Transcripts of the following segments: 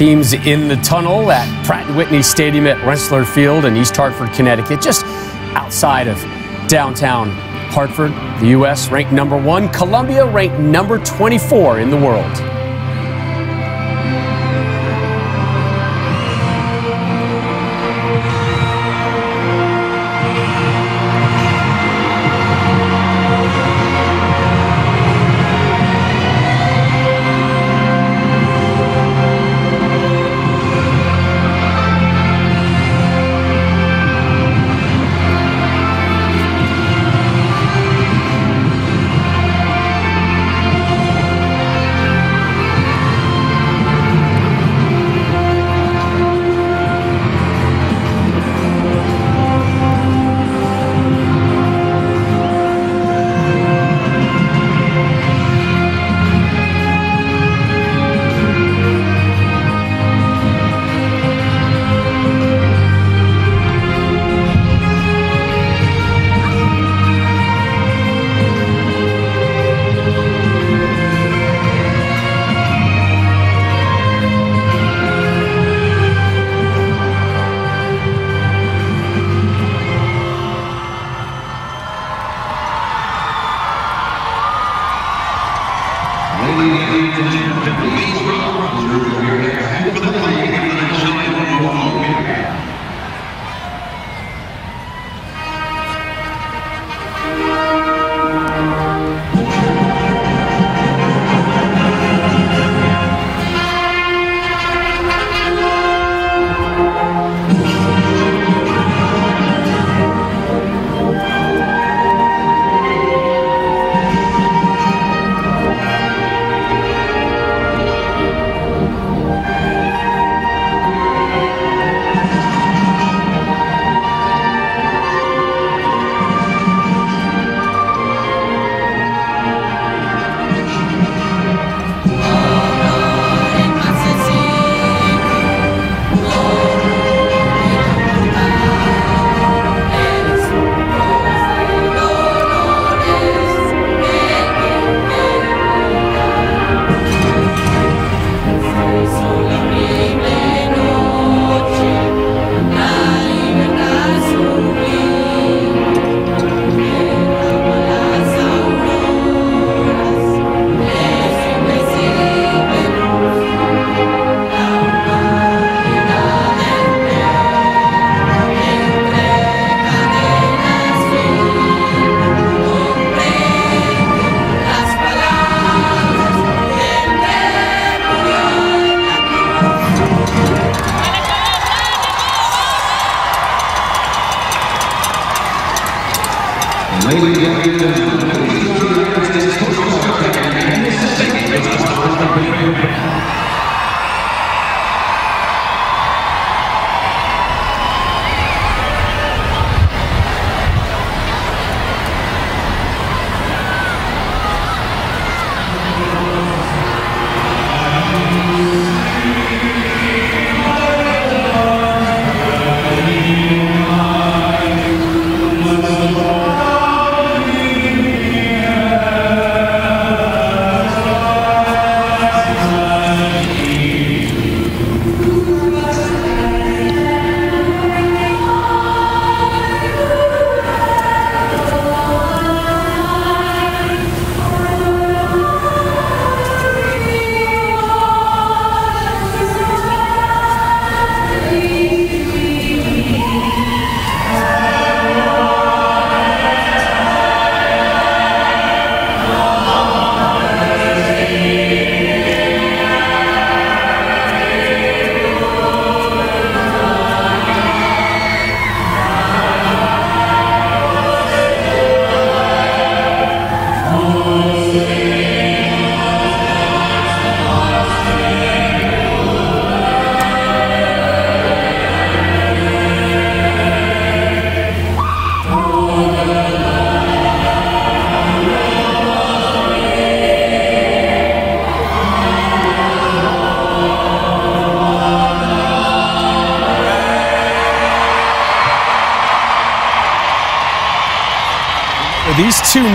teams in the tunnel at Pratt & Whitney Stadium at Rentschler Field in East Hartford, Connecticut, just outside of downtown Hartford. The U.S. ranked number one, Colombia ranked number 24 in the world.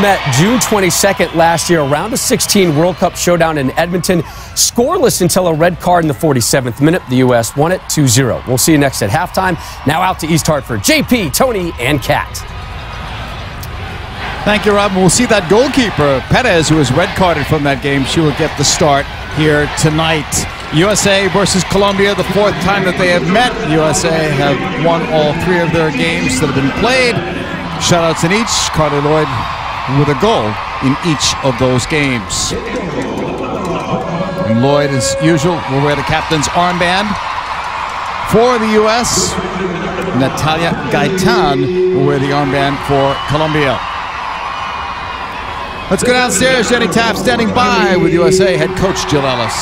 Met June 22nd last year, around a 16 World Cup showdown in Edmonton. Scoreless until a red card in the 47th minute. The U.S. won it 2 0. We'll see you next at halftime. Now out to East Hartford. JP, Tony, and Kat. Thank you, Rob. We'll see that goalkeeper, Perez, who was red carded from that game. She will get the start here tonight. USA versus Colombia, the fourth time that they have met. USA have won all three of their games that have been played. Shutouts in each. Carli Lloyd with a goal in each of those games. And Lloyd, as usual, will wear the captain's armband. For the U.S., Natalia Gaitan will wear the armband for Colombia. Let's go downstairs. Jenny Taft standing by with USA head coach Jill Ellis.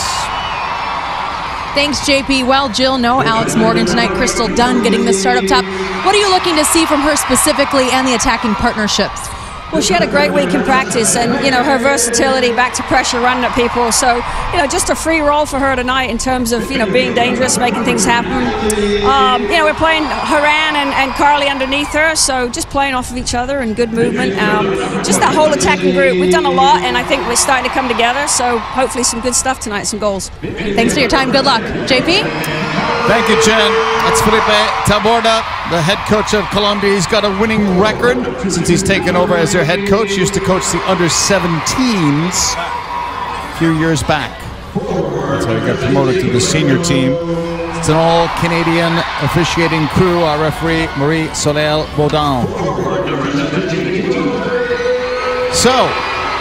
Thanks, JP. Well, Jill, no Alex Morgan tonight. Crystal Dunn getting the start up top. What are you looking to see from her specifically and the attacking partnerships? Well, she had a great week in practice, and you know her versatility, back to pressure, running at people. So you know, just a free role for her tonight in terms of you know being dangerous, making things happen. Um, you know, we're playing Horan and, and Carli underneath her, so just playing off of each other and good movement. Um, just that whole attacking group. We've done a lot, and I think we're starting to come together. So hopefully, some good stuff tonight, some goals. Thanks for your time. Good luck, JP. Thank you, Jen. That's Felipe Taborda, the head coach of Colombia. He's got a winning record since he's taken over as their head coach. Used to coach the under 17s a few years back. That's how he got promoted to the senior team. It's an all Canadian officiating crew. Our referee, Marie Soleil Beaudoin. So,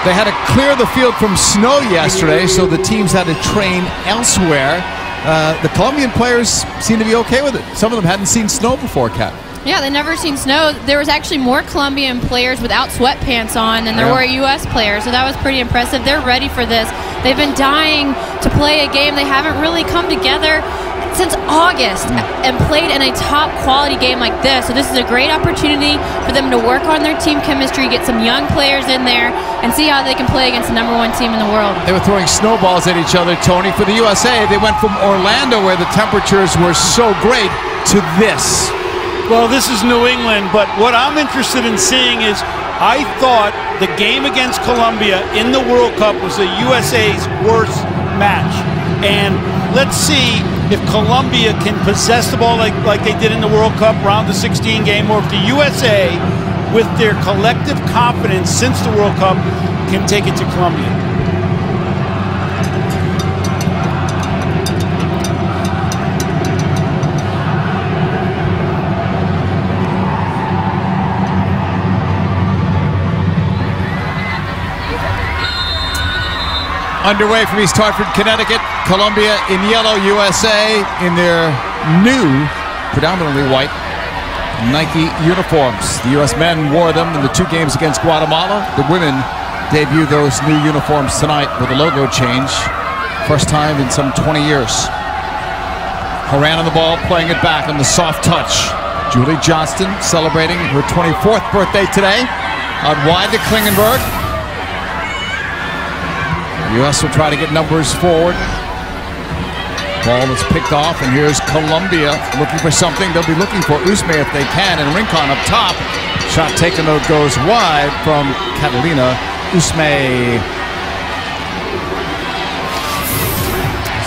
they had to clear the field from snow yesterday, so the teams had to train elsewhere. Uh, the Colombian players seem to be okay with it. Some of them hadn't seen snow before, Kat. Yeah, they've never seen snow. There was actually more Colombian players without sweatpants on than there yeah. were U.S. players, so that was pretty impressive. They're ready for this. They've been dying to play a game. They haven't really come together since August and played in a top quality game like this. So this is a great opportunity for them to work on their team chemistry, get some young players in there, and see how they can play against the number one team in the world. They were throwing snowballs at each other, Tony. For the USA, they went from Orlando, where the temperatures were so great, to this. Well, this is New England, but what I'm interested in seeing is I thought the game against Colombia in the World Cup was the USA's worst match. And let's see if Colombia can possess the ball like, like they did in the World Cup round the 16 game, or if the USA, with their collective confidence since the World Cup, can take it to Colombia. underway from East Hartford, Connecticut. Colombia in yellow, USA in their new, predominantly white Nike uniforms. The U.S. men wore them in the two games against Guatemala. The women debut those new uniforms tonight with a logo change. First time in some 20 years. Horan on the ball, playing it back on the soft touch. Julie Johnston celebrating her 24th birthday today. Out wide to Klingenberg. U.S. will try to get numbers forward. Ball is picked off, and here's Colombia looking for something. They'll be looking for Usme if they can, and Rincon up top. Shot taken, though, goes wide from Catalina Usme.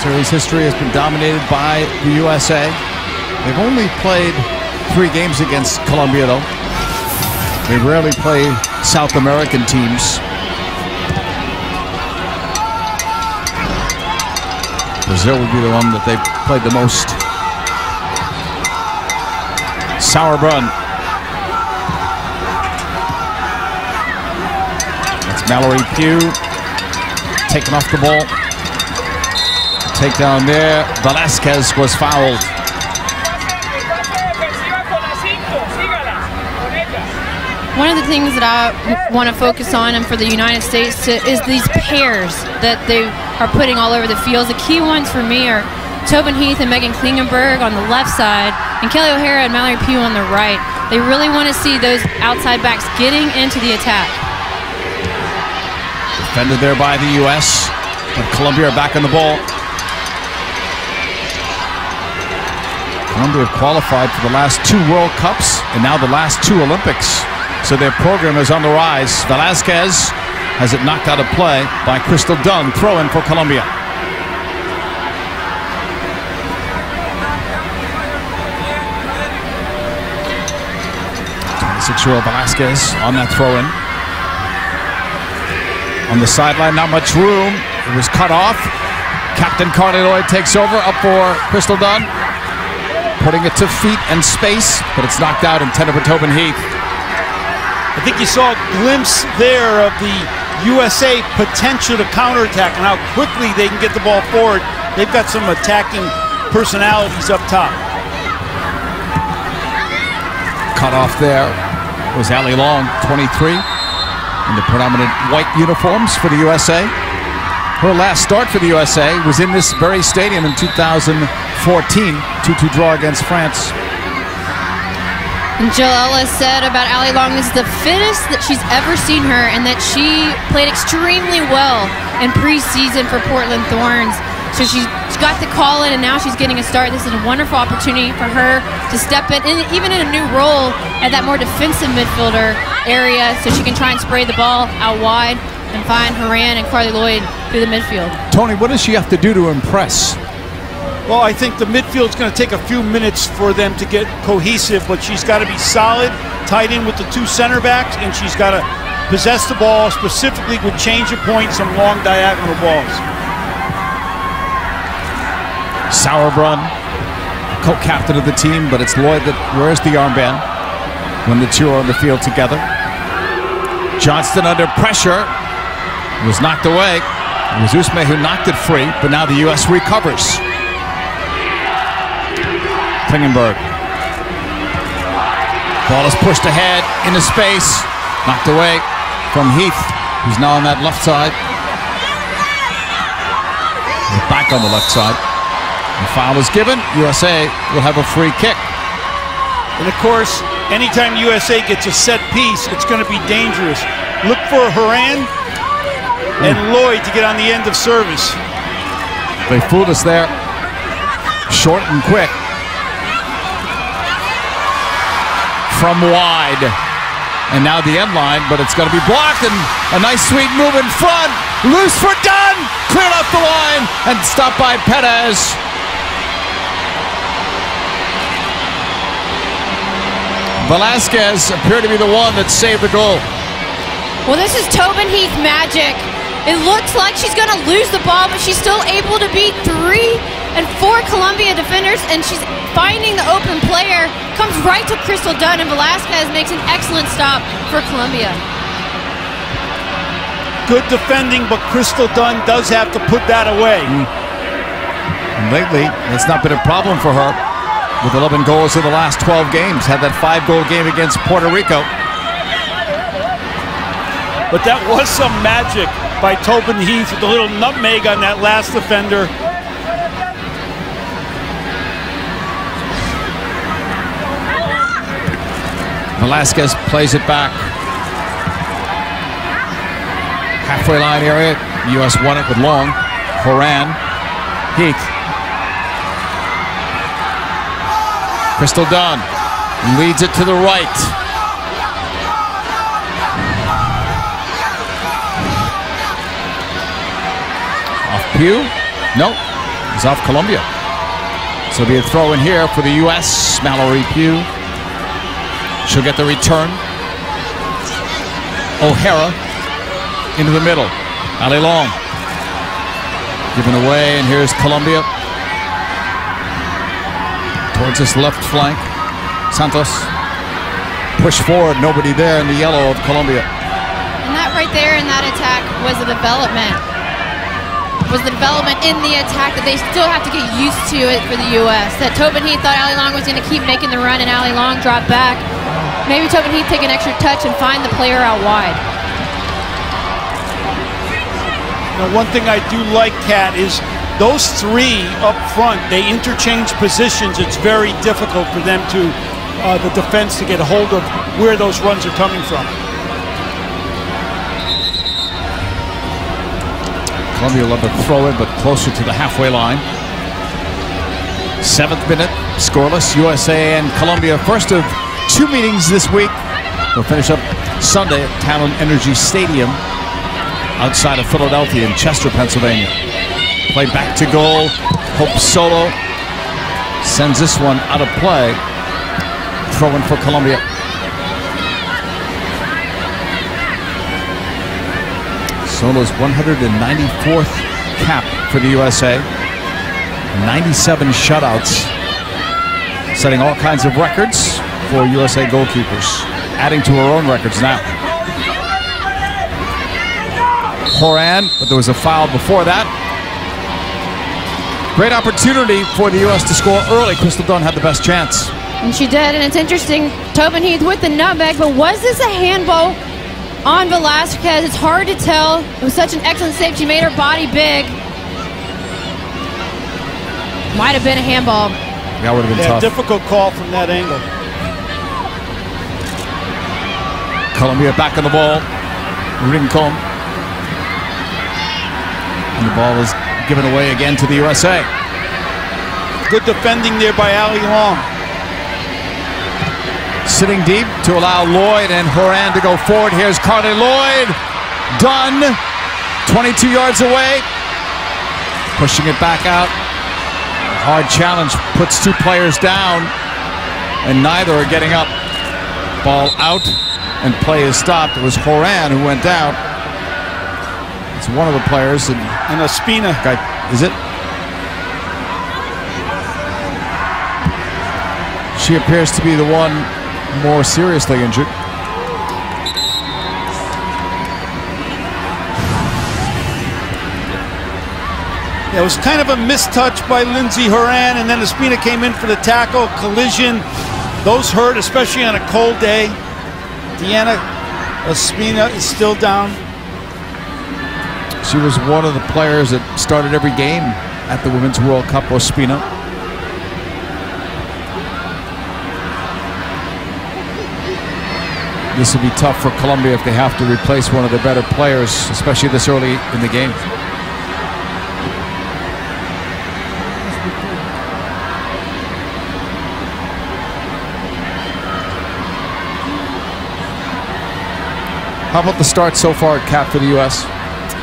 Series history has been dominated by the USA. They've only played three games against Colombia, though. They rarely play South American teams. Brazil would be the one that they played the most. Sauerbrunn. That's Mallory Pugh. Taken off the ball. Takedown there. Velasquez was fouled. One of the things that I want to focus on and for the United States to, is these pairs that they are putting all over the field. The key ones for me are Tobin Heath and Meghan Klingenberg on the left side and Kelly O'Hara and Mallory Pugh on the right. They really want to see those outside backs getting into the attack. Defended there by the U.S., but Colombia are back on the ball. Colombia have qualified for the last two World Cups and now the last two Olympics. So their program is on the rise. Velasquez has it knocked out of play by Crystal Dunn. Throw in for Colombia. Twenty-six-year-old Velasquez on that throw in. On the sideline, not much room. It was cut off. Captain Carli Lloyd takes over, up for Crystal Dunn. Putting it to feet and space, but it's knocked out in for Tobin Heath. I think you saw a glimpse there of the USA potential to counterattack and how quickly they can get the ball forward. They've got some attacking personalities up top. Cut off there was Allie Long, 23, in the predominant white uniforms for the USA. Her last start for the USA was in this very stadium in 2014, 2-2 draw against France. And Jill said about Allie Long, this is the fittest that she's ever seen her, and that she played extremely well in preseason for Portland Thorns. So she's got the call in, and now she's getting a start. This is a wonderful opportunity for her to step in, even in a new role at that more defensive midfielder area, so she can try and spray the ball out wide and find Horan and Carli Lloyd through the midfield. Tony, what does she have to do to impress? Well, I think the midfield's going to take a few minutes for them to get cohesive, but she's got to be solid, tied in with the two center backs, and she's got to possess the ball specifically with change of point, some long diagonal balls. Sauerbrunn, co-captain of the team, but it's Lloyd that wears the armband when the two are on the field together. Johnston under pressure was knocked away. It was Usme who knocked it free, but now the U.S. recovers. Klingenberg. Ball is pushed ahead into space. Knocked away from Heath, who's now on that left side. Back on the left side. The foul is given. USA will have a free kick. And of course, anytime USA gets a set piece, it's going to be dangerous. Look for Horan and hmm. Lloyd to get on the end of service. They fooled us there. Short and quick. From wide. And now the end line, but it's going to be blocked. And a nice sweet move in front. Loose for Dunn. Cleared off the line and stopped by Perez. Velasquez appeared to be the one that saved the goal. Well, this is Tobin Heath magic. It looks like she's going to lose the ball, but she's still able to beat three and four Colombia defenders, and she's finding the open player. Comes right to Crystal Dunn, and Velasquez makes an excellent stop for Colombia. Good defending, but Crystal Dunn does have to put that away. And lately, it's not been a problem for her. With 11 goals in the last 12 games, had that five-goal game against Puerto Rico. But that was some magic by Tobin Heath with a little nutmeg on that last defender. Velasquez plays it back. Halfway line area. U.S. won it with Long. Horan. Heath. Crystal Dunn leads it to the right. Off Pugh? Nope. It's off Colombia. So be a throw in here for the U.S. Mallory Pugh. She'll get the return. O'Hara into the middle. Allie Long. Given away, and here's Colombia. Towards his left flank. Santos. Push forward, nobody there in the yellow of Colombia. And that right there in that attack was a development. Was the development in the attack that they still have to get used to it for the U.S. That Tobin Heath thought Allie Long was going to keep making the run and Allie Long dropped back. Maybe Tobin Heath take an extra touch and find the player out wide. Now, one thing I do like, Kat, is those three up front, they interchange positions. It's very difficult for them to, uh, the defense, to get a hold of where those runs are coming from. Colombia will have throw in, but closer to the halfway line. Seventh minute, scoreless. USA and Colombia, first of two meetings this week They'll finish up Sunday at Talen Energy Stadium outside of Philadelphia in Chester, Pennsylvania. Play back to goal. Hope Solo sends this one out of play. Throwing for Colombia. Solo's 194th cap for the USA. 97 shutouts. Setting all kinds of records for USA goalkeepers. Adding to her own records now. Horan, but there was a foul before that. Great opportunity for the U.S. to score early. Crystal Dunn had the best chance. And she did, and it's interesting. Tobin Heath with the nutmeg, but was this a handball on Velasquez? It's hard to tell. It was such an excellent save. She made her body big. Might have been a handball. That would have been Yeah, tough. difficult call from that angle. Colombia back on the ball. Rincon. And the ball is given away again to the USA. Good defending there by Allie Long. Sitting deep to allow Lloyd and Horan to go forward. Here's Carli Lloyd. Dunn. 22 yards away. Pushing it back out. Hard challenge puts two players down, and neither are getting up. Ball out, and play is stopped. It was Horan who went down. It's one of the players, and And Ospina. guy is it? She appears to be the one more seriously injured. It was kind of a mistouch by Lindsey Horan, and then Ospina came in for the tackle, collision. Those hurt, especially on a cold day. Diana Ospina is still down. She was one of the players that started every game at the Women's World Cup, Ospina. This will be tough for Colombia if they have to replace one of their better players, especially this early in the game. How about the start so far at Kat for the U.S.?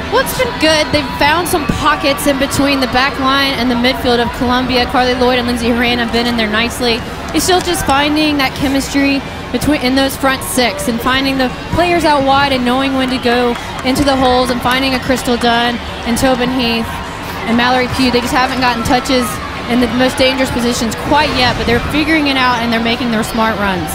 Well, it's been good. They've found some pockets in between the back line and the midfield of Colombia. Carli Lloyd and Lindsey Horan have been in there nicely. It's still just finding that chemistry between in those front six and finding the players out wide and knowing when to go into the holes and finding a Crystal Dunn and Tobin Heath and Mallory Pugh. They just haven't gotten touches in the most dangerous positions quite yet, but they're figuring it out and they're making their smart runs.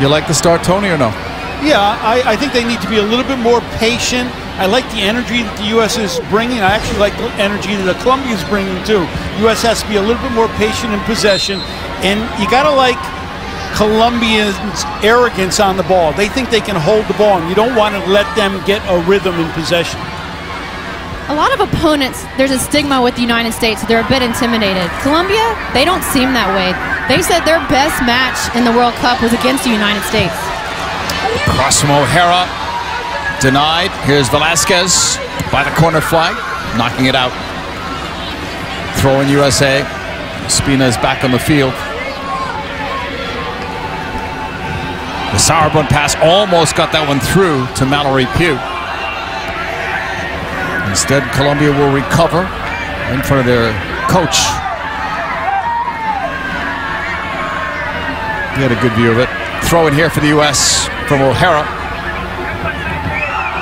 You like the start, Tony, or no? Yeah, I, I think they need to be a little bit more patient. I like the energy that the U.S. is bringing. I actually like the energy that Colombia is bringing too. U.S. has to be a little bit more patient in possession, and you got to like Colombians' arrogance on the ball. They think they can hold the ball, and you don't want to let them get a rhythm in possession. A lot of opponents, there's a stigma with the United States. They're a bit intimidated. Colombia, they don't seem that way. They said their best match in the World Cup was against the United States. Cross from O'Hara. Denied. Here's Velasquez by the corner flag, knocking it out. Throwing USA. Spina is back on the field. The Sauerbrunn pass almost got that one through to Mallory Pugh. Instead, Colombia will recover in front of their coach. He had a good view of it. Throw in here for the U.S. from O'Hara.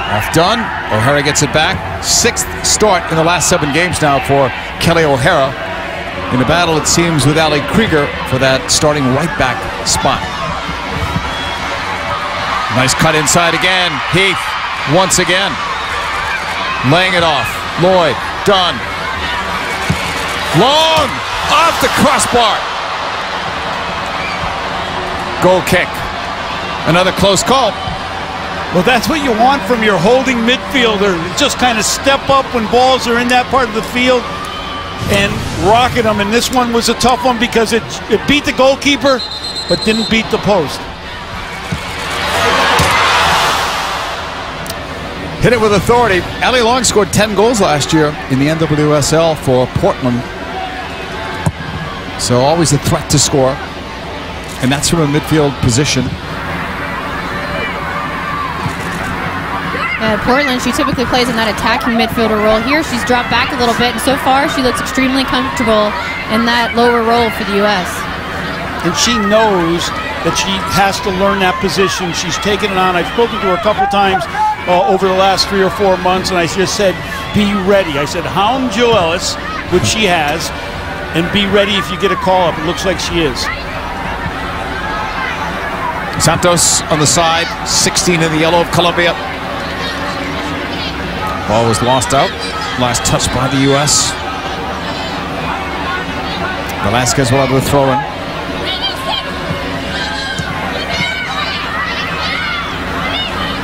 Off Dunn. O'Hara gets it back. Sixth start in the last seven games now for Kelly O'Hara. In a battle, it seems, with Ali Krieger for that starting right back spot. Nice cut inside again. Heath once again. Laying it off. Lloyd, Dunn. Long off the crossbar. Goal kick. Another close call. Well, that's what you want from your holding midfielder. Just kind of step up when balls are in that part of the field and rocket them. And this one was a tough one because it, it beat the goalkeeper, but didn't beat the post. Hit it with authority. Allie Long scored 10 goals last year in the NWSL for Portland. So always a threat to score. And that's from a midfield position. At Portland, she typically plays in that attacking midfielder role. Here, she's dropped back a little bit, and so far, she looks extremely comfortable in that lower role for the U.S. And she knows that she has to learn that position. She's taken it on. I've spoken to her a couple times uh, over the last three or four months, and I just said, be ready. I said, hound Jill Ellis, which she has, and be ready if you get a call up. It looks like she is. Santos on the side, 16 in the yellow of Colombia. Ball was lost out. Last touch by the U.S. Velasquez will have the throw in.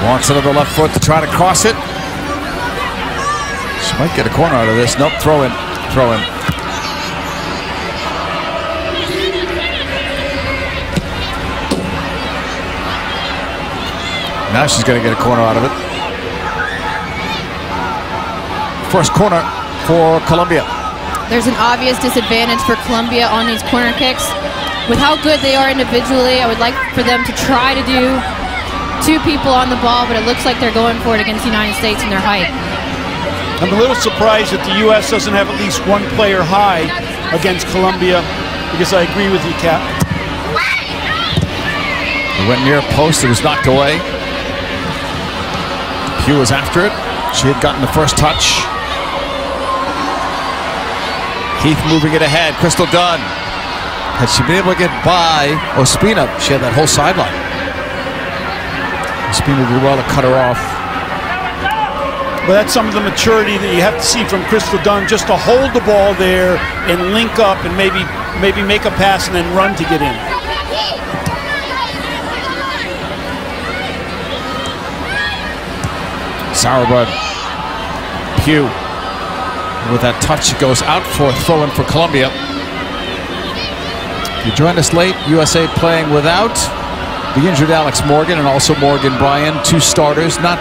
Walks it to the left foot to try to cross it. She might get a corner out of this. Nope, throw in. Throw in. Now she's going to get a corner out of it. First corner for Colombia. There's an obvious disadvantage for Colombia on these corner kicks. With how good they are individually, I would like for them to try to do two people on the ball, but it looks like they're going for it against the United States in their height. I'm a little surprised that the U.S. doesn't have at least one player high against Colombia because I agree with you, Kat. It went near a post. It was knocked away. Pugh was after it. She had gotten the first touch. Heath moving it ahead. Crystal Dunn. Had she been able to get by Ospina, she had that whole sideline. Ospina did well to cut her off. But that's some of the maturity that you have to see from Crystal Dunn just to hold the ball there and link up and maybe maybe make a pass and then run to get in. Sauerbrunn. Pugh. With that touch, goes out for a throw in for Colombia. You joined us late. USA playing without the injured Alex Morgan and also Morgan Bryan, two starters, not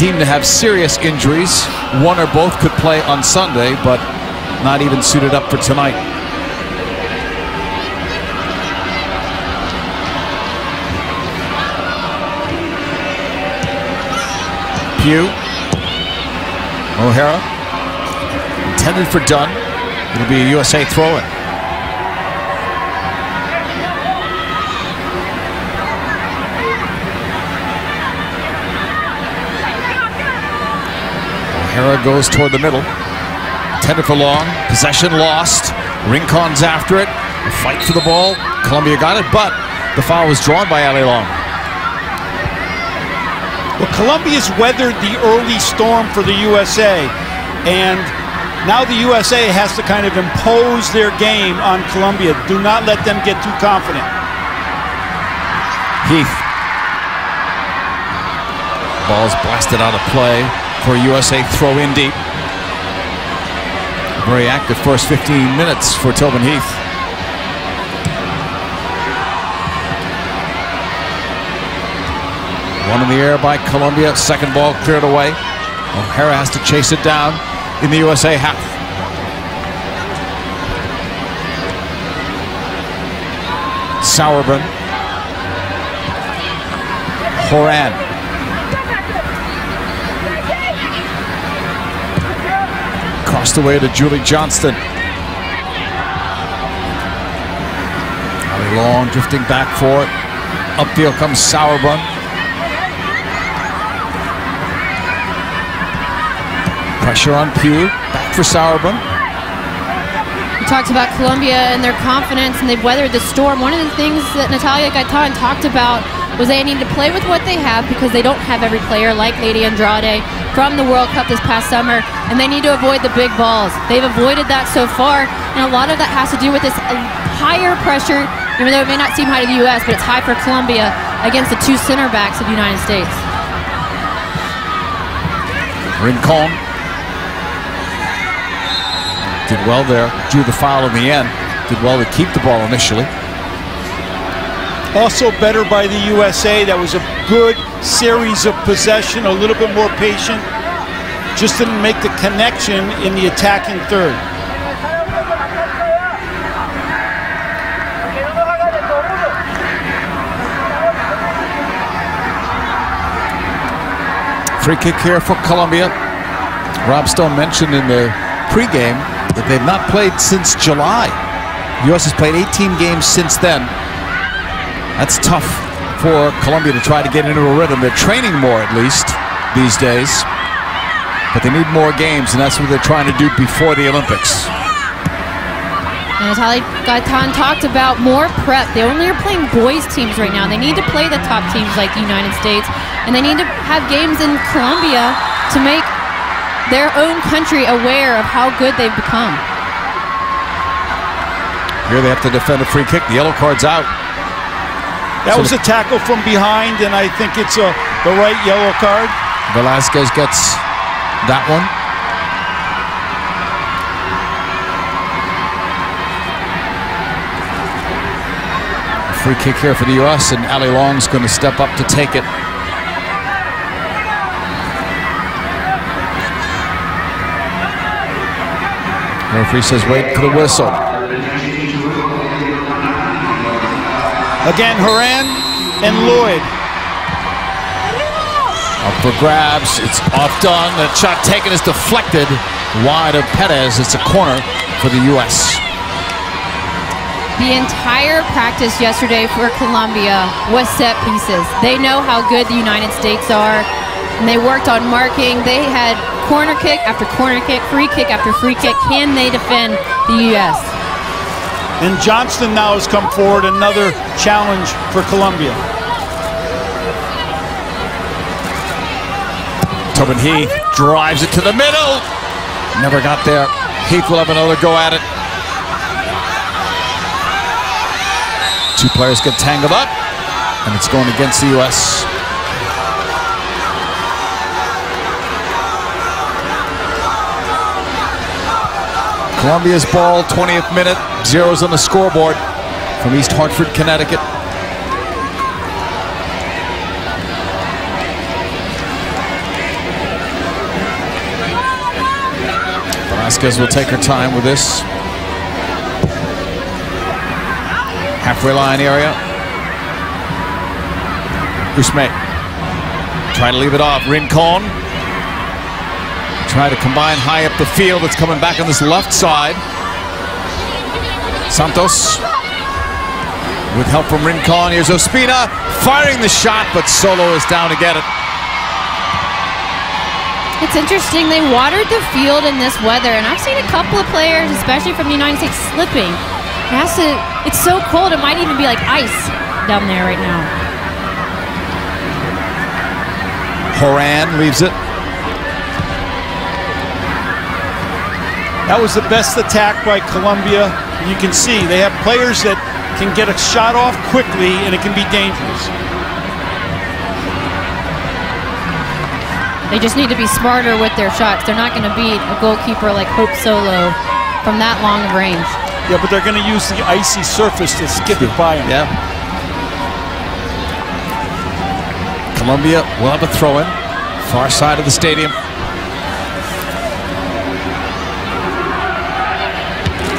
deemed to have serious injuries. One or both could play on Sunday, but not even suited up for tonight. Pugh. O'Hara. Intended for Dunn. It'll be a USA throw-in. O'Hara goes toward the middle. Intended for long. Possession lost. Rincon's after it. A fight for the ball. Colombia got it, but the foul was drawn by Allie Long. Well, Colombia's weathered the early storm for the USA, and now the USA has to kind of impose their game on Colombia. Do not let them get too confident. Heath. Ball's blasted out of play for USA throw in deep. Very active first 15 minutes for Tobin Heath. One in the air by Colombia. Second ball cleared away. O'Hara has to chase it down in the USA half. Sauerbrunn. Horan. Crossed away to Julie Johnston. Long drifting back for it. Upfield comes Sauerbrunn. Pressure on Pugh. Back for Sauerbrunn. We talked about Colombia and their confidence, and they've weathered the storm. One of the things that Natalia Gaitan talked about was they need to play with what they have because they don't have every player like Lady Andrade from the World Cup this past summer, and they need to avoid the big balls. They've avoided that so far, and a lot of that has to do with this higher pressure, even though it may not seem high to the U.S., but it's high for Colombia against the two center backs of the United States. Rincon did well there, drew the foul in the end, did well to keep the ball initially. Also better by the USA. That was a good series of possession, a little bit more patient. Just didn't make the connection in the attacking third. Free kick here for Colombia. Rob Stone mentioned in the pregame that they've not played since July. The U.S. has played 18 games since then. That's tough for Colombia to try to get into a rhythm. They're training more, at least, these days. But they need more games, and that's what they're trying to do before the Olympics. And as Ali Gaitan talked about, more prep. They only are playing boys teams right now. They need to play the top teams like the United States, and they need to have games in Colombia to make their own country aware of how good they've become. Here they have to defend a free kick. The yellow card's out. That was a tackle from behind, and I think it's a, the right yellow card. Velasquez gets that one. Free kick here for the U.S. and Allie Long's going to step up to take it. Referee says wait for the whistle. Again, Horan and Lloyd. Up for grabs. It's off Dunn. The shot taken is deflected wide of Perez. It's a corner for the U.S. The entire practice yesterday for Colombia was set pieces. They know how good the United States are, and they worked on marking. They had corner kick after corner kick, free kick after free kick. Can they defend the U.S.? And Johnston now has come forward, another challenge for Colombia. Tobin He drives it to the middle. Never got there. Heath will have another go at it. Two players get tangled up, and it's going against the U.S. Colombia's ball, 20th minute, zeros on the scoreboard from East Hartford, Connecticut. Velasquez will take her time with this. Halfway line area. Usme. trying to leave it off. Rincon. Try to combine high up the field. It's coming back on this left side. Santos. With help from Rincon. Here's Ospina firing the shot, but Solo is down to get it. It's interesting. They watered the field in this weather, and I've seen a couple of players, especially from the United States, slipping. It has to. It's so cold. It might even be like ice down there right now. Horan leaves it. That was the best attack by Colombia. You can see they have players that can get a shot off quickly, and it can be dangerous. They just need to be smarter with their shots. They're not going to beat a goalkeeper like Hope Solo from that long of range. Yeah, but they're going to use the icy surface to skip it by them. Yeah. Colombia will have a throw in. Far side of the stadium.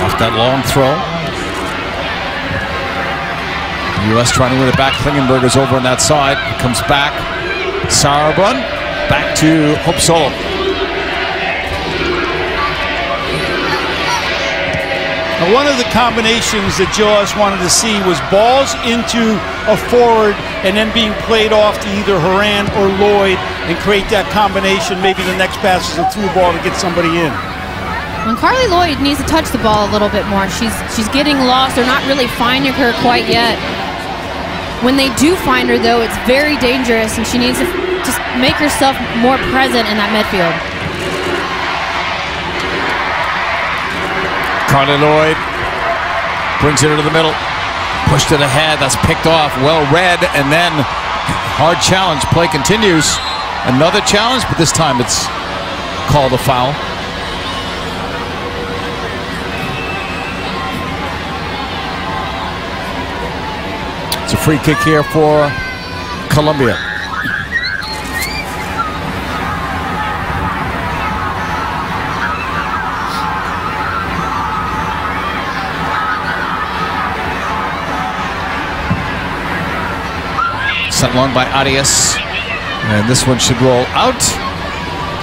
Off that long throw. U.S. trying to win it back. Klingenberg's over on that side. Comes back. Sauerbrunn. Back to Hope Solo. Now, one of the combinations that Joas wanted to see was balls into a forward and then being played off to either Horan or Lloyd and create that combination. Maybe the next pass is a through ball to get somebody in. When Carli Lloyd needs to touch the ball a little bit more, she's she's getting lost. They're not really finding her quite yet. When they do find her, though, it's very dangerous, and she needs to just make herself more present in that midfield. Carli Lloyd brings it into the middle. Pushed it ahead. That's picked off. Well read. And then hard challenge. Play continues. Another challenge, but this time it's called a foul. It's a free kick here for Colombia. Sent along by Arias. And this one should roll out.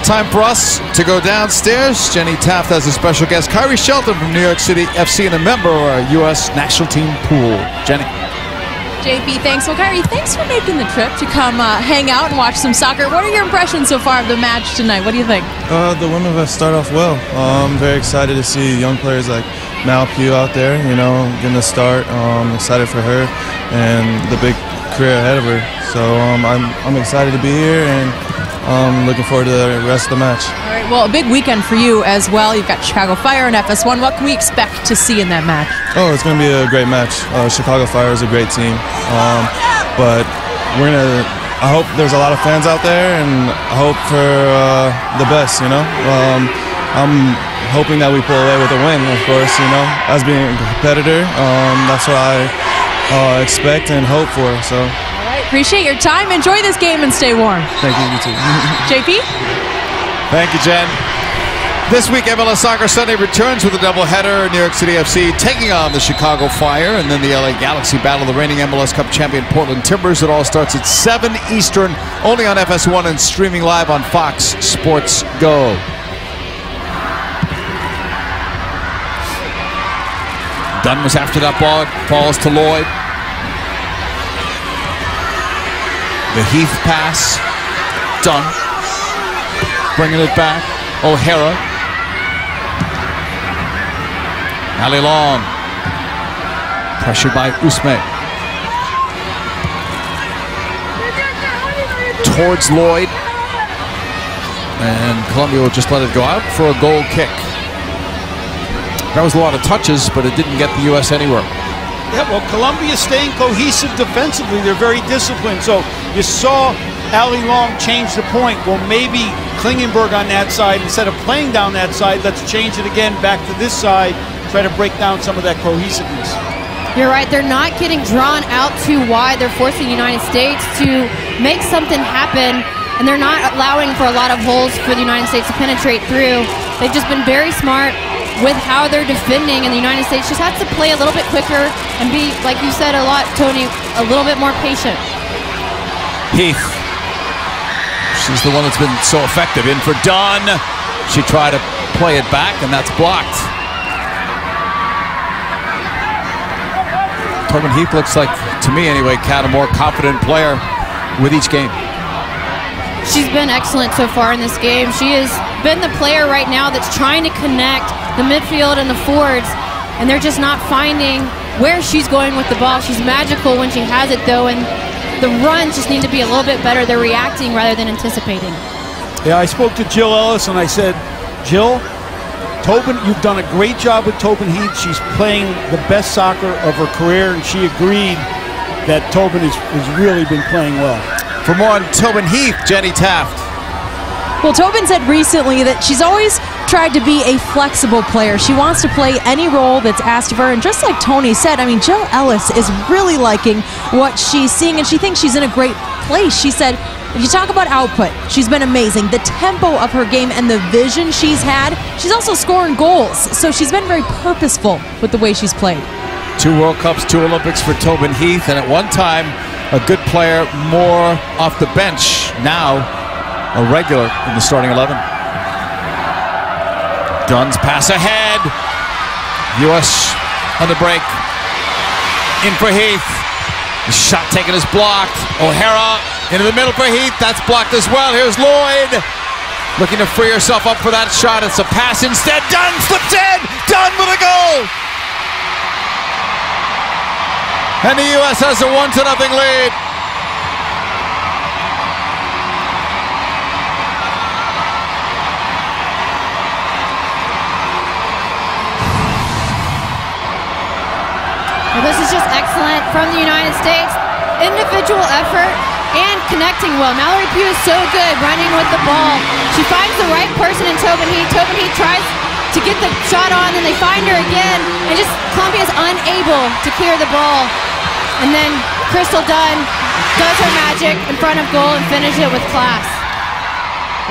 Time for us to go downstairs. Jenny Taft has a special guest, Khiry Shelton from New York City FC and a member of our U.S. national team pool. Jenny. JP, thanks. Well, Khiry, thanks for making the trip to come uh, hang out and watch some soccer. What are your impressions so far of the match tonight? What do you think? Uh, the women have started off well. I'm very excited to see young players like Mal Pugh out there, you know, getting a start. Um, excited for her and the big career ahead of her. So um, I'm, I'm excited to be here and um, looking forward to the rest of the match. All right, well, a big weekend for you as well. You've got Chicago Fire and FS1. What can we expect to see in that match? Oh, it's going to be a great match. Uh, Chicago Fire is a great team. Um, but we're going to, I hope there's a lot of fans out there and I hope for uh, the best, you know. Um, I'm hoping that we pull away with a win, of course, you know. As being a competitor, um, that's what I uh, expect and hope for. So. All right, appreciate your time. Enjoy this game and stay warm. Thank you, you too. JP? Thank you, Jen. This week, MLS Soccer Sunday returns with a doubleheader. New York City FC taking on the Chicago Fire, and then the LA Galaxy battle the reigning MLS Cup champion Portland Timbers. It all starts at 7 Eastern, only on FS1 and streaming live on Fox Sports Go. Dunn was after that ball. Falls to Lloyd. The Heath pass. Dunn. Bringing it back. O'Hara. Allie Long. Pressured by Usme. Towards Lloyd. And Colombia will just let it go out for a goal kick. That was a lot of touches, but it didn't get the U.S. anywhere. Yeah, well, Colombia staying cohesive defensively. They're very disciplined. So you saw Allie Long change the point. Well, maybe Klingenberg on that side, instead of playing down that side, let's change it again back to this side, try to break down some of that cohesiveness. You're right. They're not getting drawn out too wide. They're forcing the United States to make something happen, and they're not allowing for a lot of holes for the United States to penetrate through. They've just been very smart with how they're defending, and the United States just has to play a little bit quicker and be, like you said a lot, Tony, a little bit more patient. Heath. She's the one that's been so effective. In for Dunn. She tried to play it back, and that's blocked. Tobin Heath looks like, to me anyway, Kat, a more confident player with each game. She's been excellent so far in this game. She has been the player right now that's trying to connect the midfield and the forwards, and they're just not finding where she's going with the ball. She's magical when she has it, though, and the runs just need to be a little bit better. They're reacting rather than anticipating. Yeah, I spoke to Jill Ellis and I said, Jill, Tobin, you've done a great job with Tobin Heath. She's playing the best soccer of her career, and she agreed that Tobin has, has really been playing well. For more on Tobin Heath, Jenny Taft. Well, Tobin said recently that she's always tried to be a flexible player. She wants to play any role that's asked of her. And just like Tony said, I mean, Jill Ellis is really liking what she's seeing, and she thinks she's in a great place. She said, if you talk about output, she's been amazing. The tempo of her game and the vision she's had, she's also scoring goals. So she's been very purposeful with the way she's played. Two World Cups, two Olympics for Tobin Heath, and at one time, a good player more off the bench. Now, a regular in the starting 11. Dunn's pass ahead. U.S. on the break. In for Heath. The shot taken is blocked. O'Hara into the middle for Heath. That's blocked as well. Here's Lloyd. Looking to free herself up for that shot. It's a pass instead. Dunn slips in. Dunn with a goal. And the U.S. has a one to nothing lead. Just excellent from the United States. Individual effort and connecting well. Mallory Pugh is so good running with the ball. She finds the right person in Tobin Heath. Tobin Heath tries to get the shot on, and they find her again. And just Colombia is unable to clear the ball. And then Crystal Dunn does her magic in front of goal and finishes it with class.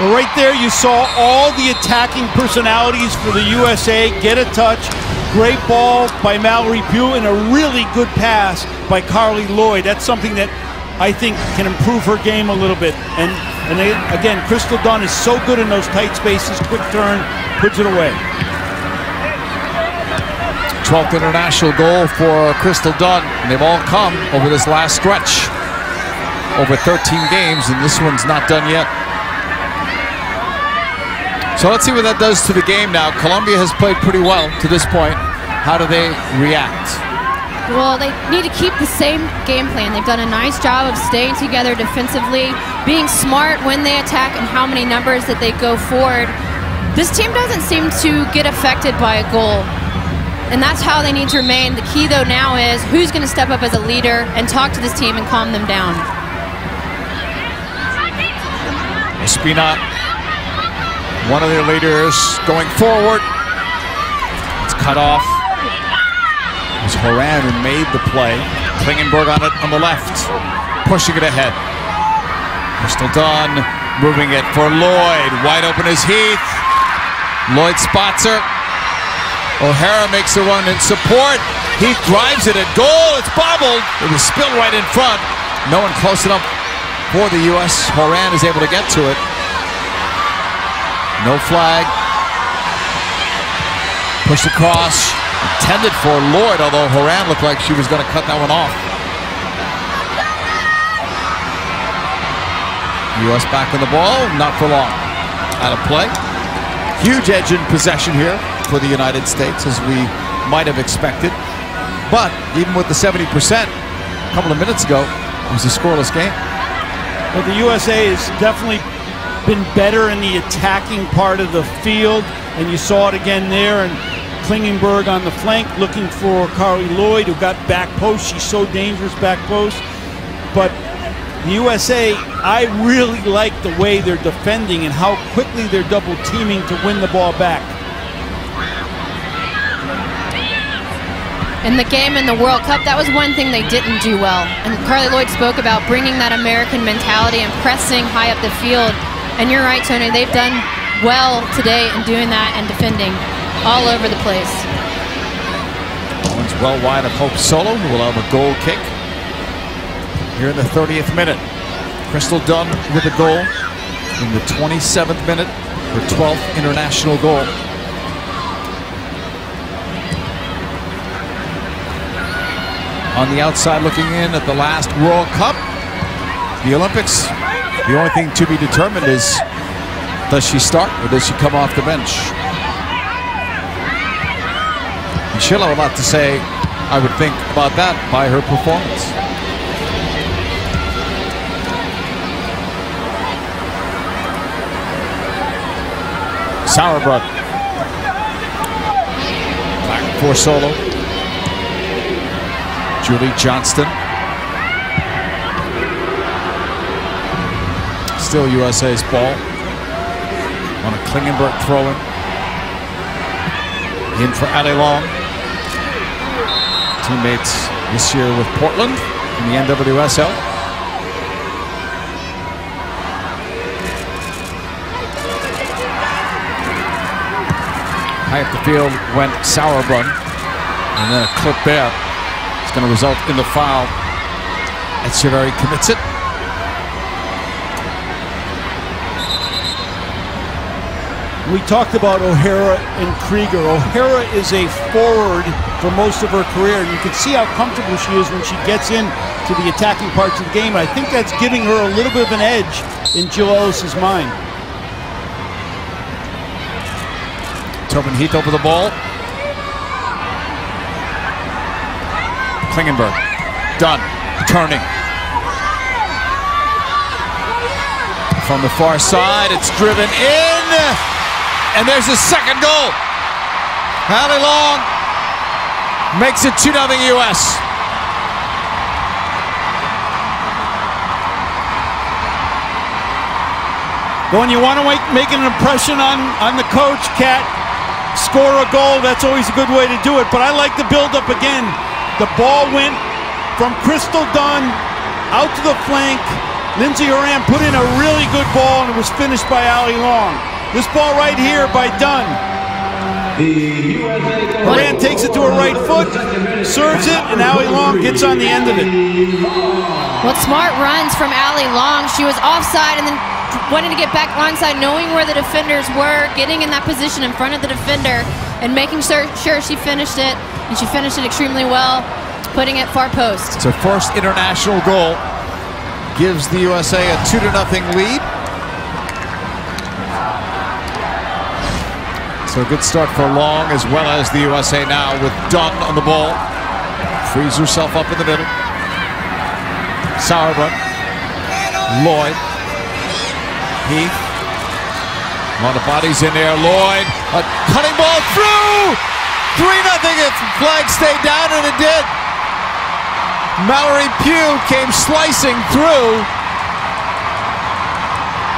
Well, right there, you saw all the attacking personalities for the USA get a touch. Great ball by Mallory Pugh and a really good pass by Carli Lloyd. That's something that I think can improve her game a little bit. And And they, again, Crystal Dunn is so good in those tight spaces, quick turn, puts it away. 12th international goal for Crystal Dunn. And they've all come over this last stretch. Over 13 games, and this one's not done yet. So let's see what that does to the game now. Colombia has played pretty well to this point. How do they react? Well, they need to keep the same game plan. They've done a nice job of staying together defensively, being smart when they attack and how many numbers that they go forward. This team doesn't seem to get affected by a goal. And that's how they need to remain. The key, though, now is who's going to step up as a leader and talk to this team and calm them down. Ospina, one of their leaders, going forward. It's cut off. It was Horan who made the play. Klingenberg on it on the left, pushing it ahead. Crystal Dunn moving it for Lloyd. Wide open is Heath. Lloyd spots her. O'Hara makes the run in support. Heath drives it at goal. It's bobbled. It was spilled right in front. No one close enough for the U.S. Horan is able to get to it. No flag. Pushed across. Intended for Lloyd, although Horan looked like she was going to cut that one off. U.S. back on the ball. Not for long. Out of play. Huge edge in possession here for the United States, as we might have expected. But even with the 70% a couple of minutes ago, it was a scoreless game. Well, the USA is definitely been better in the attacking part of the field, and you saw it again there. And Klingenberg on the flank looking for Carli Lloyd, who got back post. She's so dangerous back post. But the USA, I really like the way they're defending and how quickly they're double teaming to win the ball back. In the game in the World Cup, that was one thing they didn't do well. And Carli Lloyd spoke about bringing that American mentality and pressing high up the field. And you're right, Tony, they've done well today in doing that and defending all over the place. One's well wide of Hope Solo, who will have a goal kick here in the 30th minute. Crystal Dunn with a goal in the 27th minute, her 12th international goal. On the outside looking in at the last World Cup, the Olympics, the only thing to be determined is does she start or does she come off the bench? And she'll have a lot to say, I would think, about that by her performance. Sauerbrunn. Back for solo. Julie Johnston. Still USA's ball. On a Klingenberg throw-in. In for Allie Long. Teammates this year with Portland in the NWSL. High up the field went Sauerbrunn. And then a clip there. It's going to result in the foul. Echeverri commits it. We talked about O'Hara and Krieger. O'Hara is a forward for most of her career, and you can see how comfortable she is when she gets in to the attacking parts of the game. And I think that's giving her a little bit of an edge in Jill Ellis's mind. Tobin Heath over the ball. Klingenberg. Dunn. Turning. From the far side, it's driven in. And there's the second goal. Allie Long makes it 2 0 US. When you want to make, make an impression on, on the coach, Kat, score a goal, that's always a good way to do it. But I like the build-up again. The ball went from Crystal Dunn out to the flank. Lindsey Horan put in a really good ball, and it was finished by Allie Long. This ball right here by Dunn. Horan takes it to her right foot, serves it, and Allie Long gets on the end of it. Well, smart runs from Allie Long. She was offside and then wanting to get back onside, knowing where the defenders were, getting in that position in front of the defender, and making sure, sure she finished it. And she finished it extremely well, putting it far post. It's her first international goal. Gives the USA a 2 to nothing lead. So good start for Long as well as the USA now with Dunn on the ball. Frees herself up in the middle. Sauerbrunn. Lloyd. Heath. A lot of bodies in there. Lloyd. A cutting ball through. 3 nothing. If flag stayed down, and it did. Mallory Pugh came slicing through.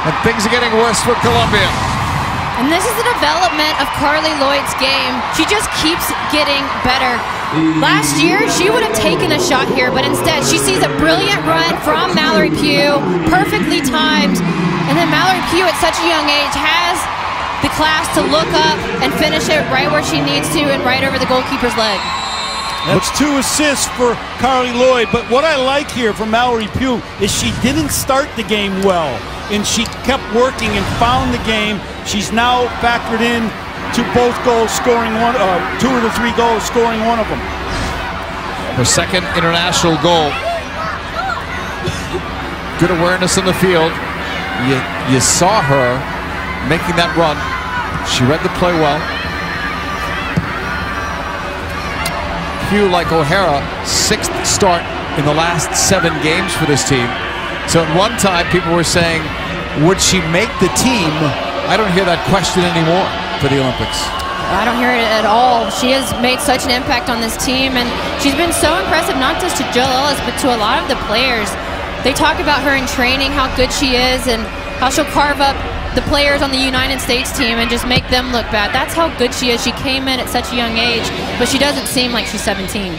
And things are getting worse for Colombia. And this is the development of Carli Lloyd's game. She just keeps getting better. Last year, she would have taken a shot here, but instead, she sees a brilliant run from Mallory Pugh, perfectly timed. And then Mallory Pugh, at such a young age, has the class to look up and finish it right where she needs to and right over the goalkeeper's leg. That's two assists for Carli Lloyd. But what I like here from Mallory Pugh is she didn't start the game well, and she kept working and found the game. She's now factored in to both goals, scoring one, uh, two of the three goals, scoring one of them. Her second international goal. Good awareness in the field. You, you saw her making that run. She read the play well. Pugh, like O'Hara, sixth start in the last seven games for this team. So at one time, people were saying, would she make the team? I don't hear that question anymore for the Olympics. I don't hear it at all. She has made such an impact on this team, and she's been so impressive, not just to Jill Ellis, but to a lot of the players. They talk about her in training, how good she is, and how she'll carve up the players on the United States team and just make them look bad. That's how good she is. She came in at such a young age, but she doesn't seem like she's 17.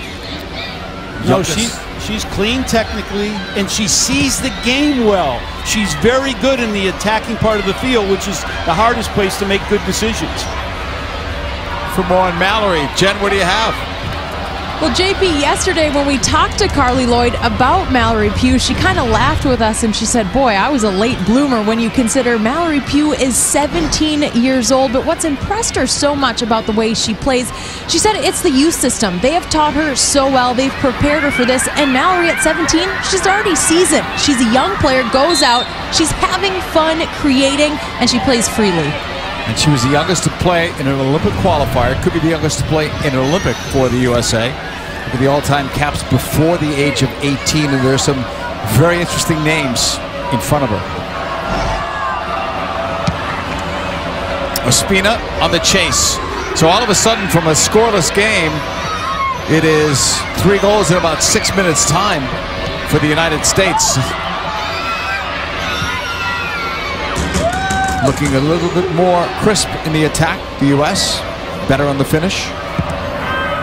No, she's she's clean technically, and she sees the game well. She's very good in the attacking part of the field, which is the hardest place to make good decisions. For more on Mallory, Jen, what do you have? Well, JP, yesterday when we talked to Carli Lloyd about Mallory Pugh, she kind of laughed with us and she said, Boy, I was a late bloomer when you consider Mallory Pugh is 17 years old. But what's impressed her so much about the way she plays, she said it's the youth system. They have taught her so well, they've prepared her for this. And Mallory at 17, she's already seasoned. She's a young player, goes out, she's having fun creating, and she plays freely. And she was the youngest to play in an Olympic qualifier. Could be the youngest to play in an Olympic for the USA. Look at the all-time caps before the age of 18, and there's some very interesting names in front of her. Ospina on the chase. So all of a sudden, from a scoreless game, it is three goals in about six minutes' time for the United States. Looking a little bit more crisp in the attack, the U.S. Better on the finish.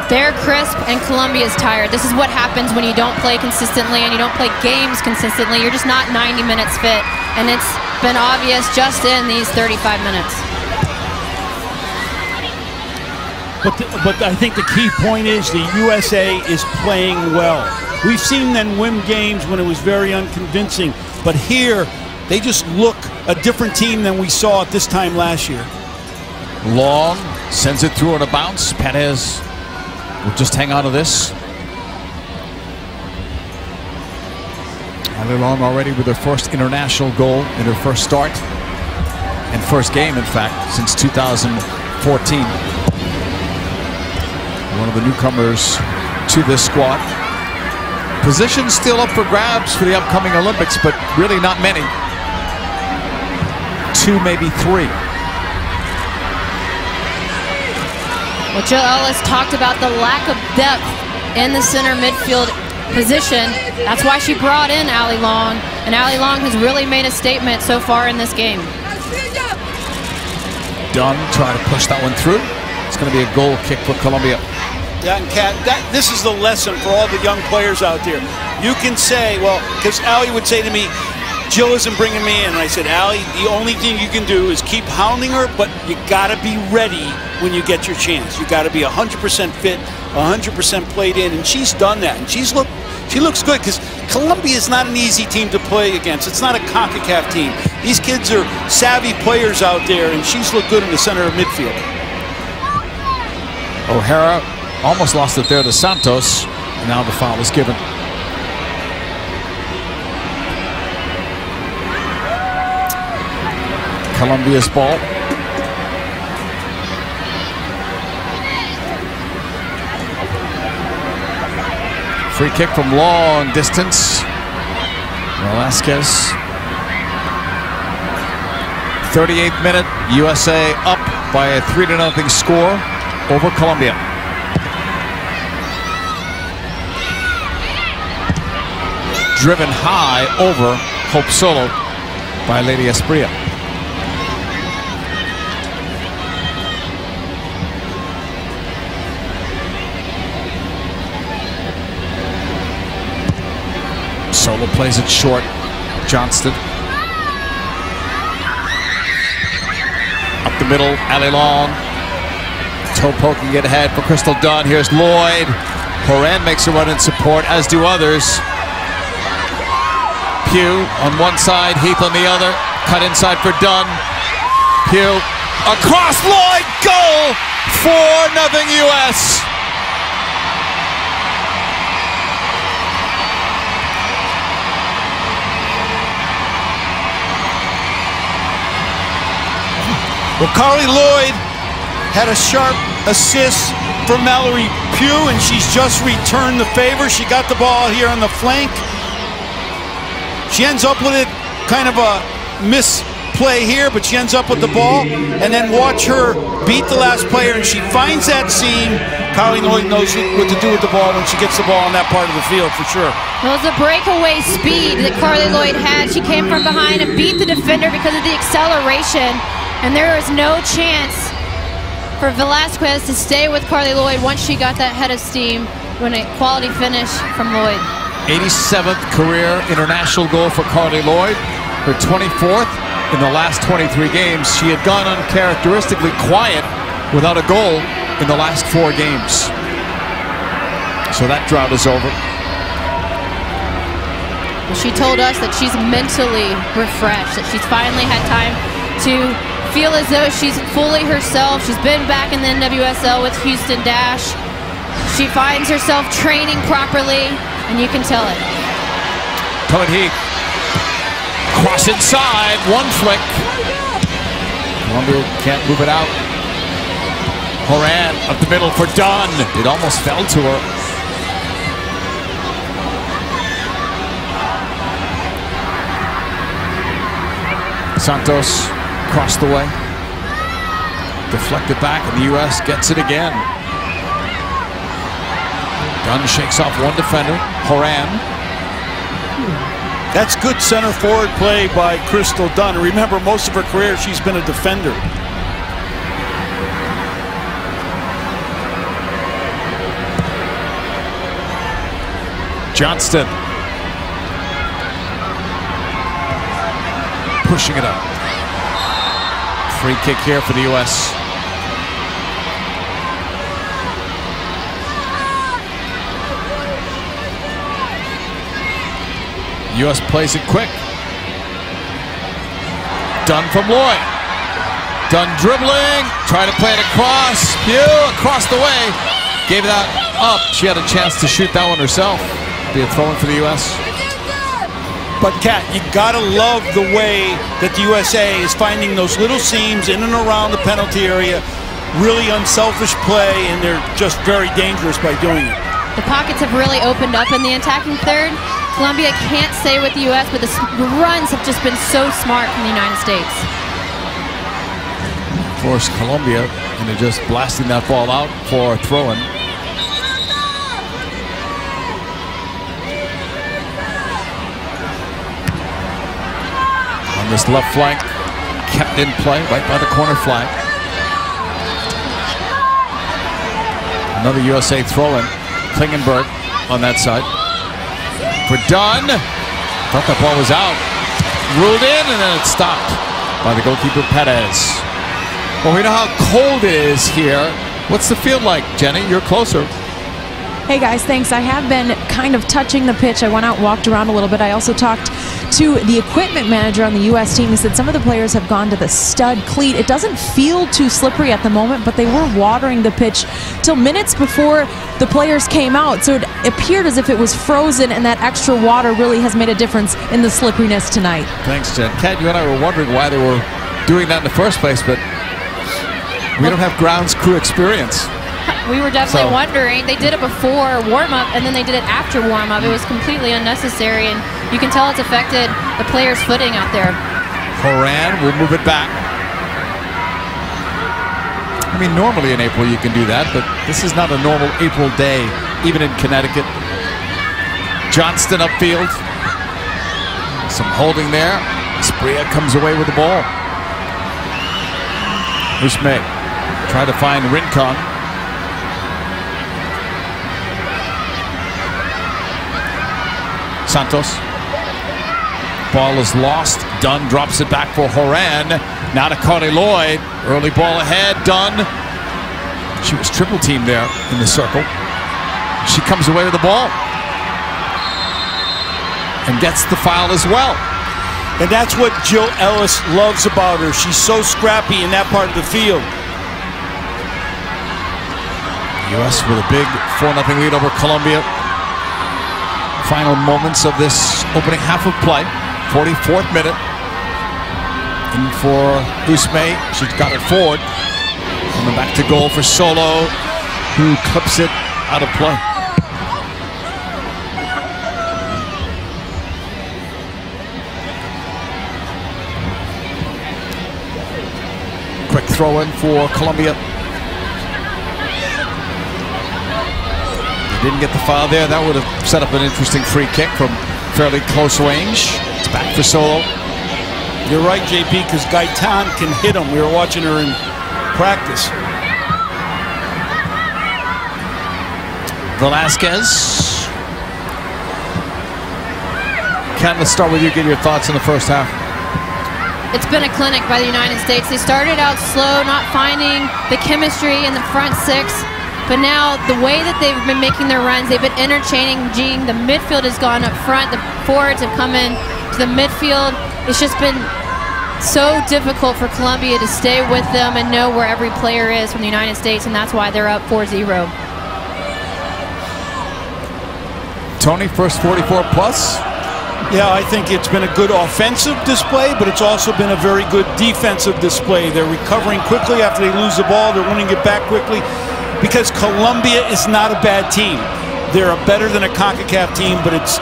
They're crisp and Colombia's tired. This is what happens when you don't play consistently and you don't play games consistently. You're just not 90 minutes fit. And it's been obvious just in these 35 minutes. But, the, but I think the key point is the USA is playing well. We've seen them win games when it was very unconvincing. But here, they just look a different team than we saw at this time last year. Long sends it through on a bounce. Perez will just hang on to this. Allie Long already with her first international goal in her first start and first game, in fact, since 2014. One of the newcomers to this squad. Position still up for grabs for the upcoming Olympics, but really not many. Two, maybe three. Well, Jill Ellis talked about the lack of depth in the center midfield position. That's why she brought in Allie Long, and Allie Long has really made a statement so far in this game. Dunn trying to push that one through. It's going to be a goal kick for Colombia. Yeah, and Kat, that, this is the lesson for all the young players out there. You can say, well, because Allie would say to me, Jill isn't bringing me in. And I said, Allie, the only thing you can do is keep hounding her, but you got to be ready when you get your chance. You got to be 100% fit, 100% played in, and she's done that. And she's look, she looks good because Colombia is not an easy team to play against. It's not a CONCACAF team. These kids are savvy players out there, and she's looked good in the center of midfield. O'Hara almost lost it there to Santos. Now the foul is given. Colombia's ball. Free kick from long distance. Velasquez. 38th minute, USA up by a 3 0 score over Colombia. Driven high over Hope Solo by Lady Esprilla. Solo plays it short. Johnston. Up the middle, Allie Long. Toe poking it ahead for Crystal Dunn. Here's Lloyd. Horan makes a run in support, as do others. Pugh on one side, Heath on the other. Cut inside for Dunn. Pugh across Lloyd. Goal! 4 nothing U.S. Well, Carli Lloyd had a sharp assist from Mallory Pugh, and she's just returned the favor. She got the ball here on the flank. She ends up with it, kind of a misplay here, but she ends up with the ball. And then watch her beat the last player, and she finds that seam. Carli Lloyd knows what to do with the ball when she gets the ball on that part of the field, for sure. It was the breakaway speed that Carli Lloyd had. She came from behind and beat the defender because of the acceleration. And there was no chance for Velasquez to stay with Carli Lloyd once she got that head of steam when a quality finish from Lloyd. 87th career international goal for Carli Lloyd. Her 24th in the last 23 games. She had gone uncharacteristically quiet without a goal in the last four games. So that drought is over. She told us that she's mentally refreshed, that she's finally had time to feel as though she's fully herself. She's been back in the NWSL with Houston Dash. She finds herself training properly, and you can tell it. Coming Heath. Cross inside, one flick. Colombia can't move it out. Horan up the middle for Dunn. It almost fell to her. Santos across the way. Deflected back, and the U.S. gets it again. Dunn shakes off one defender, Horan. That's good center forward play by Crystal Dunn. Remember, most of her career, she's been a defender. Johnston. Pushing it up. Free kick here for the U.S. U.S. plays it quick. Dunn from Lloyd. Dunn dribbling, trying to play it across. Pugh across the way. Gave that up. She had a chance to shoot that one herself. Be a throw in for the U.S. But Kat, you gotta love the way that the USA is finding those little seams in and around the penalty area. Really unselfish play, and they're just very dangerous by doing it. The pockets have really opened up in the attacking third. Colombia can't stay with the U.S., but the runs have just been so smart from the United States. Force Colombia, and they're just blasting that ball out for a throw-in. This left flank. Kept in play right by the corner flag. Another USA throw-in. Klingenberg on that side. For Dunn. Thought that ball was out. Ruled in and then it stopped by the goalkeeper Perez. Well, we know how cold it is here. What's the field like, Jenny? You're closer. Hey guys, thanks. I have been kind of touching the pitch. I went out, walked around a little bit. I also talked to the equipment manager on the U.S. team. He said some of the players have gone to the stud cleat. It doesn't feel too slippery at the moment, but they were watering the pitch till minutes before the players came out. So it appeared as if it was frozen, and that extra water really has made a difference in the slipperiness tonight. Thanks, Jen. Kat, you and I were wondering why they were doing that in the first place, but we don't have grounds crew experience. We were definitely So- wondering. They did it before warm up, and then they did it after warm up. It was completely unnecessary, and you can tell it's affected the players' footing out there. Horan will move it back. I mean, normally in April you can do that, but this is not a normal April day, even in Connecticut. Johnston upfield. Some holding there. Spria comes away with the ball. Usme try to find Rincon. Santos. Ball is lost. Dunn drops it back for Horan. Now to Carli Lloyd. Early ball ahead. Dunn. She was triple teamed there in the circle. She comes away with the ball. And gets the foul as well. And that's what Jill Ellis loves about her. She's so scrappy in that part of the field. U.S. with a big 4 0 lead over Colombia. Final moments of this opening half of play. 44th minute. In for Usme. She's got it forward. Coming back to goal for Solo, who clips it out of play. Quick throw in for Colombia. Didn't get the foul there. That would have set up an interesting free kick from fairly close range. It's back for Solo. You're right, JP, because Gaitan can hit him. We were watching her in practice. Velasquez. Ken, let's start with you. Get your thoughts in the first half. It's been a clinic by the United States. They started out slow, not finding the chemistry in the front six. But now, the way that they've been making their runs, they've been interchanging. The midfield has gone up front. The forwards have come in to the midfield. It's just been so difficult for Colombia to stay with them and know where every player is from the United States, and that's why they're up 4 0. Tony, first 44 plus. Yeah, I think it's been a good offensive display, but it's also been a very good defensive display. They're recovering quickly after they lose the ball. They're winning it back quickly because Colombia is not a bad team. They're a better than a CONCACAF team, but it's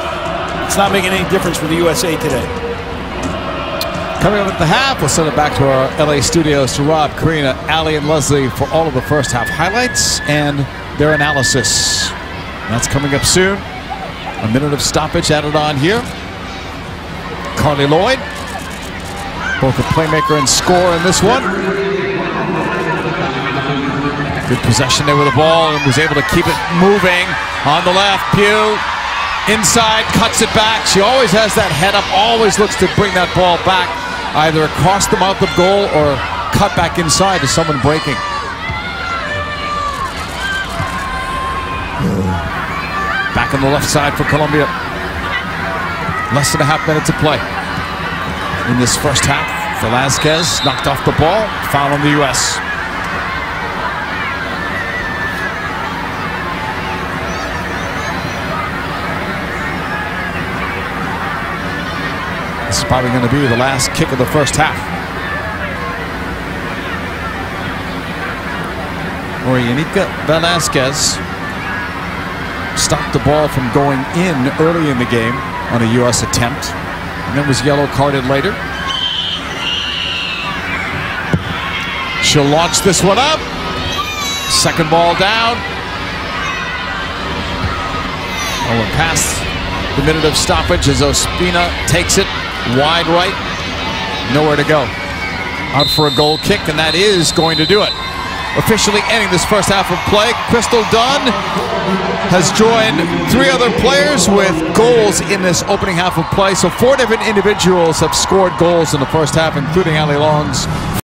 it's not making any difference for the USA today. Coming up at the half, we'll send it back to our LA studios to Rob, Karina, Ali, and Leslie for all of the first half highlights and their analysis. That's coming up soon. A minute of stoppage added on here. Carli Lloyd, both a playmaker and scorer in this one. Good possession there with the ball and was able to keep it moving on the left. Pugh inside, cuts it back. She always has that head up, always looks to bring that ball back, either across the mouth of goal or cut back inside to someone breaking. Back on the left side for Colombia. Less than a half minute to play in this first half. Velasquez knocked off the ball, foul on the U.S. This is probably going to be the last kick of the first half. Orianica Velasquez stopped the ball from going in early in the game on a U.S. attempt, and then was yellow carded later. She'll launch this one up. Second ball down. Oh, and past the minute of stoppage as Ospina takes it wide right. Nowhere to go. Out for a goal kick, and that is going to do it. Officially ending this first half of play. Crystal Dunn has joined three other players with goals in this opening half of play. So four different individuals have scored goals in the first half, including Allie Long's